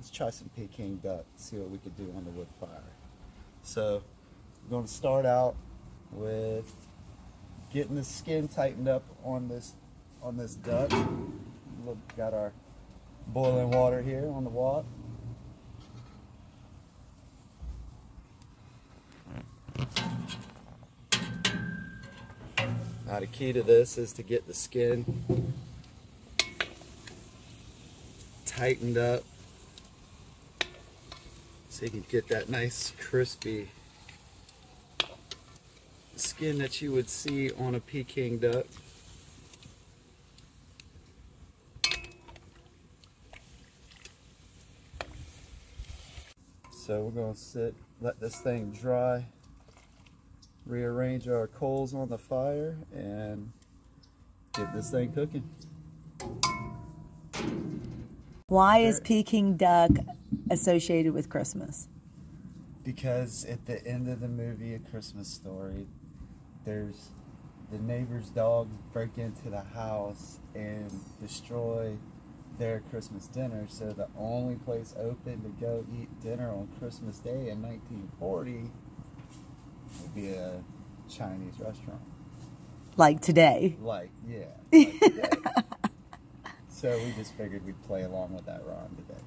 let's try some Peking duck, see what we could do on the wood fire. So we're going to start out with getting the skin tightened up on this on this duck. Look, got our boiling water here on the wok. Now the key to this is to get the skin tightened up so you can get that nice crispy skin that you would see on a Peking duck. So we're going to sit, let this thing dry rearrange our coals on the fire and get this thing cooking. Why is Peking duck associated with Christmas? Because at the end of the movie, A Christmas Story, there's the neighbor's dogs break into the house and destroy their Christmas dinner. So the only place open to go eat dinner on Christmas Day in 1940 would be a Chinese restaurant. Like today. Like, yeah. Like today. so we just figured we'd play along with that rhyme today.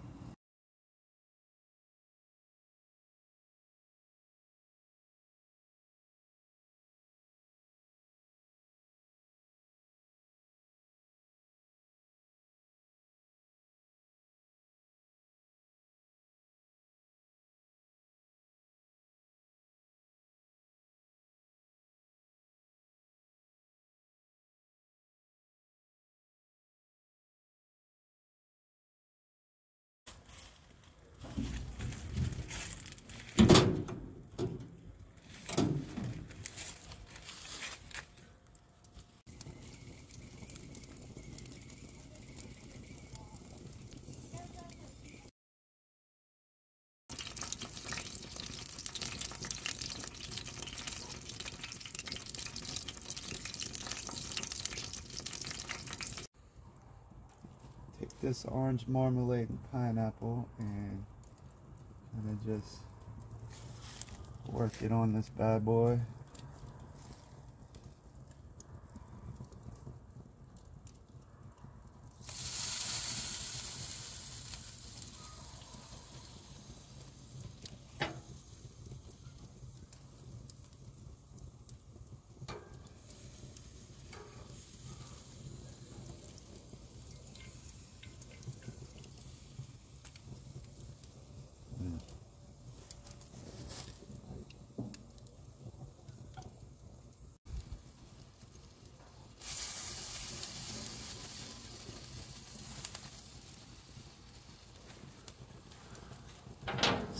This orange marmalade and pineapple and kind of just work it on this bad boy.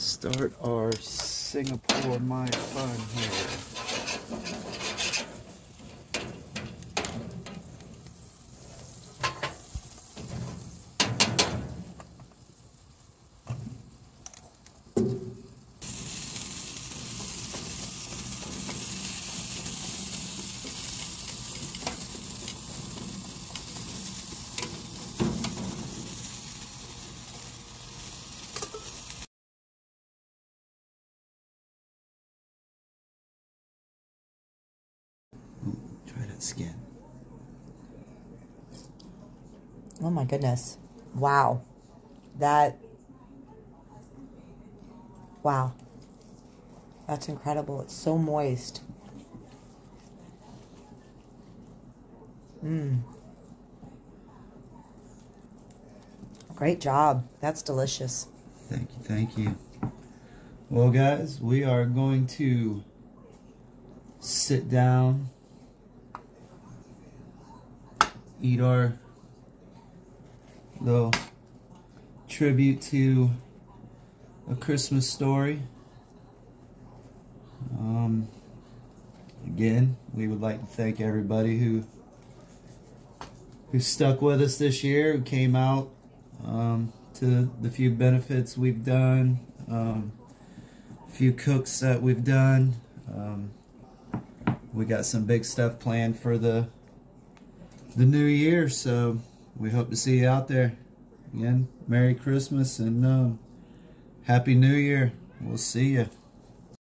Start our Singapore Mei Fun here. Skin. Oh my goodness. Wow. That. Wow. That's incredible. It's so moist. Mmm. Great job. That's delicious. Thank you, thank you. Well, guys, we are going to sit down, eat our little tribute to a Christmas story. Um, again, we would like to thank everybody who who stuck with us this year, who came out um, to the few benefits we've done, um, few cooks that we've done. Um, we got some big stuff planned for the the new year, so we hope to see you out there. Again, Merry Christmas and um, Happy New Year. We'll see you.